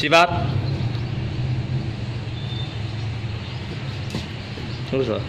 Chị bát Ôi giời